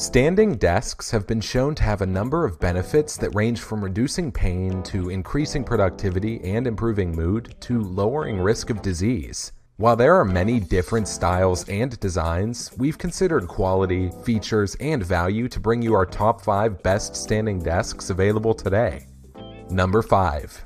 Standing desks have been shown to have a number of benefits that range from reducing pain to increasing productivity and improving mood to lowering risk of disease. While there are many different styles and designs, we've considered quality, features, and value to bring you our top 5 best standing desks available today. Number 5.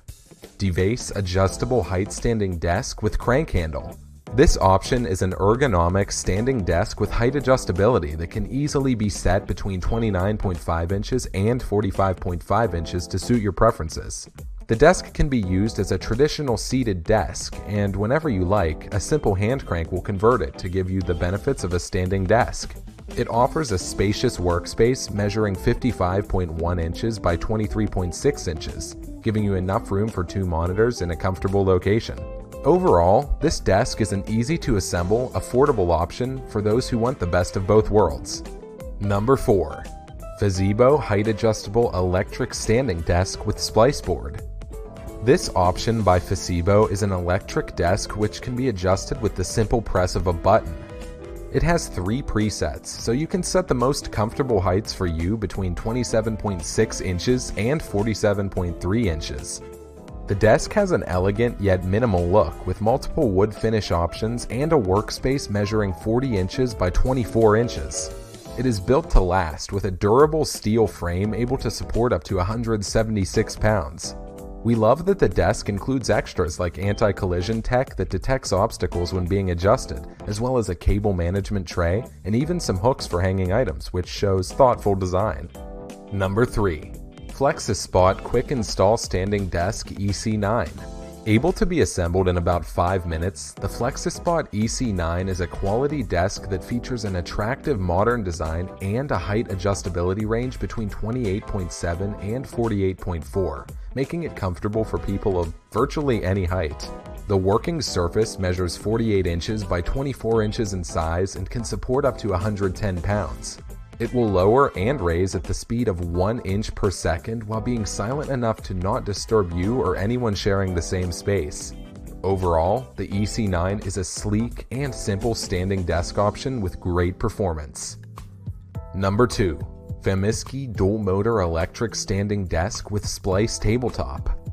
Devaise Adjustable Height Standing Desk with Crank Handle. This option is an ergonomic standing desk with height adjustability that can easily be set between 29.5 inches and 45.5 inches to suit your preferences. The desk can be used as a traditional seated desk, and whenever you like, a simple hand crank will convert it to give you the benefits of a standing desk. It offers a spacious workspace measuring 55.1 inches by 23.6 inches, giving you enough room for two monitors in a comfortable location. Overall, this desk is an easy to assemble, affordable option for those who want the best of both worlds. Number 4. Fezibo Height Adjustable Electric Standing Desk with Splice Board. This option by Fezibo is an electric desk which can be adjusted with the simple press of a button. It has three presets, so you can set the most comfortable heights for you between 27.6 inches and 47.3 inches. The desk has an elegant yet minimal look with multiple wood finish options and a workspace measuring 40 inches by 24 inches. It is built to last with a durable steel frame able to support up to 176 pounds. We love that the desk includes extras like anti collision tech that detects obstacles when being adjusted, as well as a cable management tray and even some hooks for hanging items, which shows thoughtful design. Number 3. FlexiSpot Quick Install Standing Desk EC9. Able to be assembled in about 5 minutes, the FlexiSpot EC9 is a quality desk that features an attractive modern design and a height adjustability range between 28.7 and 48.4, making it comfortable for people of virtually any height. The working surface measures 48 inches by 24 inches in size and can support up to 110 pounds. It will lower and raise at the speed of 1 inch per second while being silent enough to not disturb you or anyone sharing the same space. Overall, the EC9 is a sleek and simple standing desk option with great performance. Number 2. Famisky Dual Motor Electric Standing Desk with Splice Tabletop.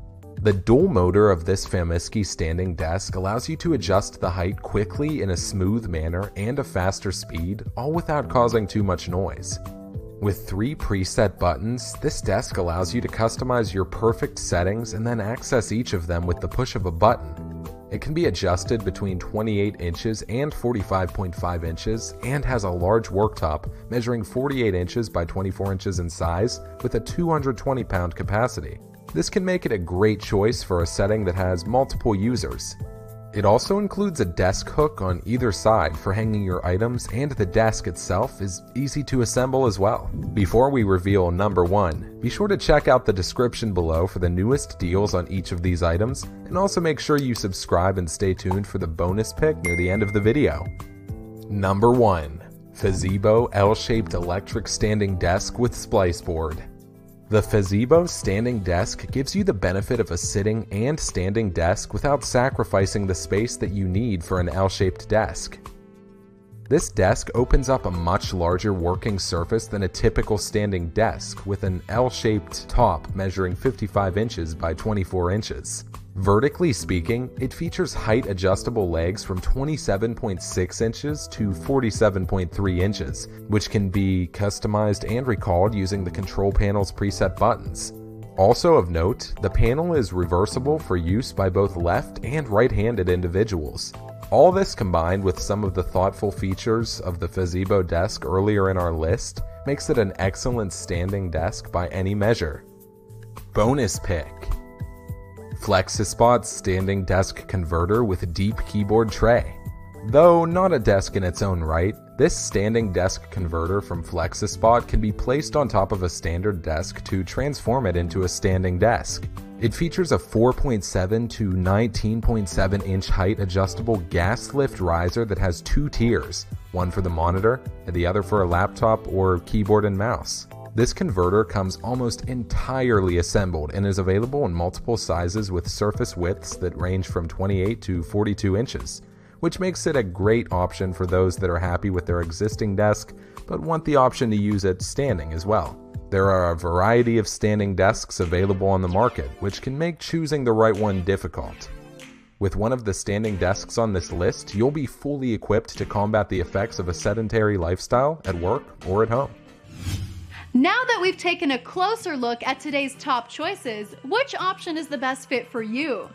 The dual motor of this Famisky standing desk allows you to adjust the height quickly in a smooth manner and a faster speed, all without causing too much noise. With three preset buttons, this desk allows you to customize your perfect settings and then access each of them with the push of a button. It can be adjusted between 28 inches and 45.5 inches and has a large worktop measuring 48 inches by 24 inches in size with a 220 pound capacity. This can make it a great choice for a setting that has multiple users. It also includes a desk hook on either side for hanging your items, and the desk itself is easy to assemble as well. Before we reveal number one, be sure to check out the description below for the newest deals on each of these items, and also make sure you subscribe and stay tuned for the bonus pick near the end of the video. Number 1 Fezibo L shaped electric standing desk with splice board. The Fezibo standing desk gives you the benefit of a sitting and standing desk without sacrificing the space that you need for an L-shaped desk. This desk opens up a much larger working surface than a typical standing desk with an L-shaped top measuring 55 inches by 24 inches. Vertically speaking, it features height adjustable legs from 27.6 inches to 47.3 inches, which can be customized and recalled using the control panel's preset buttons. Also of note, the panel is reversible for use by both left and right-handed individuals. All this combined with some of the thoughtful features of the Fezibo desk earlier in our list makes it an excellent standing desk by any measure. Bonus pick FlexiSpot standing desk converter with deep keyboard tray. Though not a desk in its own right, this standing desk converter from FlexiSpot can be placed on top of a standard desk to transform it into a standing desk. It features a 4.7 to 19.7 inch height adjustable gas lift riser that has two tiers, one for the monitor and the other for a laptop or keyboard and mouse. This converter comes almost entirely assembled and is available in multiple sizes with surface widths that range from 28 to 42 inches. which makes it a great option for those that are happy with their existing desk but want the option to use it standing as well. There are a variety of standing desks available on the market, which can make choosing the right one difficult. With one of the standing desks on this list, you'll be fully equipped to combat the effects of a sedentary lifestyle at work or at home. Now that we've taken a closer look at today's top choices, which option is the best fit for you?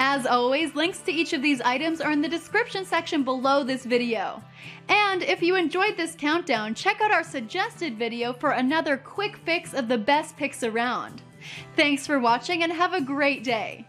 As always, links to each of these items are in the description section below this video. And if you enjoyed this countdown, check out our suggested video for another quick fix of the best picks around. Thanks for watching and have a great day!